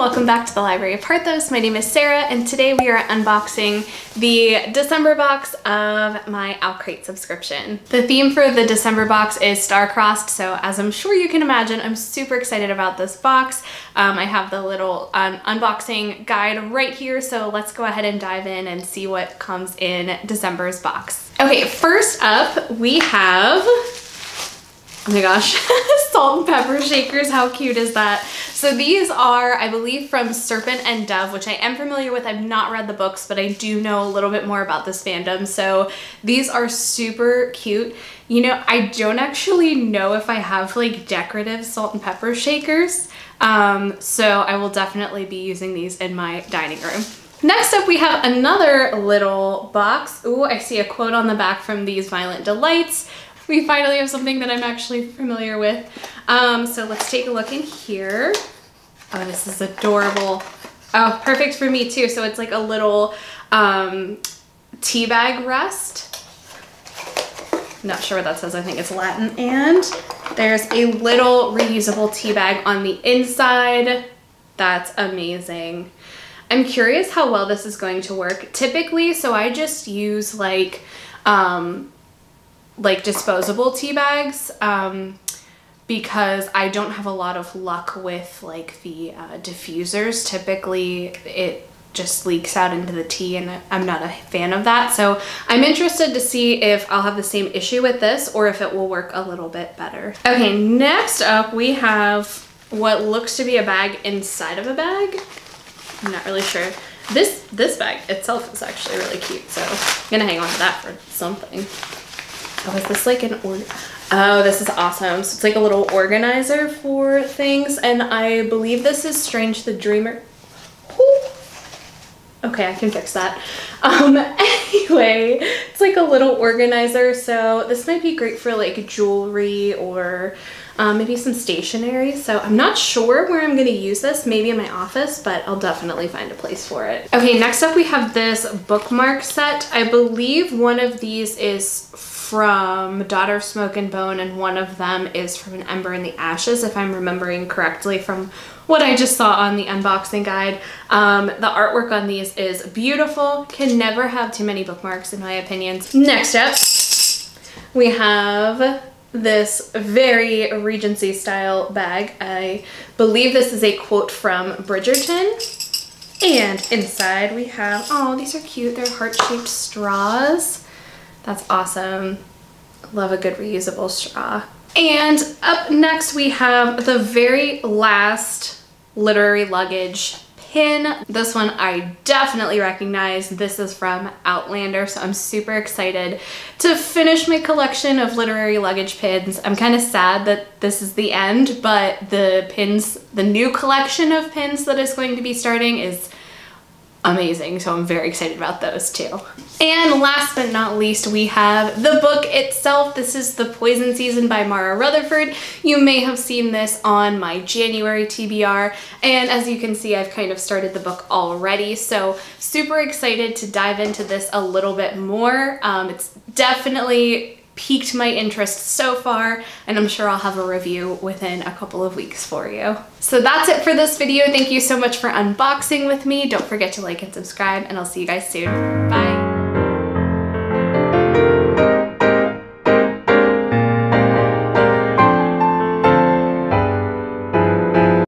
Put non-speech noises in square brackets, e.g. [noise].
welcome back to the Library of Parthos. My name is Sarah and today we are unboxing the December box of my OwlCrate subscription. The theme for the December box is star-crossed, so as I'm sure you can imagine, I'm super excited about this box. Um, I have the little um, unboxing guide right here, so let's go ahead and dive in and see what comes in December's box. Okay, first up we have Oh my gosh, [laughs] salt and pepper shakers, how cute is that? So these are, I believe, from Serpent and Dove, which I am familiar with. I've not read the books, but I do know a little bit more about this fandom. So these are super cute. You know, I don't actually know if I have like decorative salt and pepper shakers. Um, so I will definitely be using these in my dining room. Next up, we have another little box. Ooh, I see a quote on the back from These Violent Delights we finally have something that I'm actually familiar with. Um, so let's take a look in here. Oh, this is adorable. Oh, perfect for me too. So it's like a little um, tea bag rest. Not sure what that says. I think it's Latin. And there's a little reusable tea bag on the inside. That's amazing. I'm curious how well this is going to work. Typically, so I just use like um, like disposable tea bags um, because I don't have a lot of luck with like the uh, diffusers. Typically it just leaks out into the tea and I'm not a fan of that. So I'm interested to see if I'll have the same issue with this or if it will work a little bit better. Okay, next up we have what looks to be a bag inside of a bag. I'm not really sure. This, this bag itself is actually really cute, so I'm gonna hang on to that for something. Oh, is this like an Oh, this is awesome. So it's like a little organizer for things. And I believe this is Strange the Dreamer. Ooh. Okay, I can fix that. Um, [laughs] anyway, it's like a little organizer. So this might be great for like jewelry or um, maybe some stationery. So I'm not sure where I'm gonna use this, maybe in my office, but I'll definitely find a place for it. Okay, next up we have this bookmark set. I believe one of these is from Daughter of Smoke and Bone, and one of them is from An Ember in the Ashes, if I'm remembering correctly from what I just saw on the unboxing guide. Um, the artwork on these is beautiful. Can never have too many bookmarks in my opinion. Next up, we have this very Regency style bag. I believe this is a quote from Bridgerton. And inside we have, oh, these are cute. They're heart-shaped straws. That's awesome. Love a good reusable straw. And up next we have the very last literary luggage pin. This one I definitely recognize. This is from Outlander, so I'm super excited to finish my collection of literary luggage pins. I'm kind of sad that this is the end, but the pins, the new collection of pins that is going to be starting is amazing. So I'm very excited about those too. And last but not least, we have the book itself. This is The Poison Season by Mara Rutherford. You may have seen this on my January TBR. And as you can see, I've kind of started the book already. So super excited to dive into this a little bit more. Um, it's definitely piqued my interest so far and I'm sure I'll have a review within a couple of weeks for you. So that's it for this video. Thank you so much for unboxing with me. Don't forget to like and subscribe and I'll see you guys soon. Bye.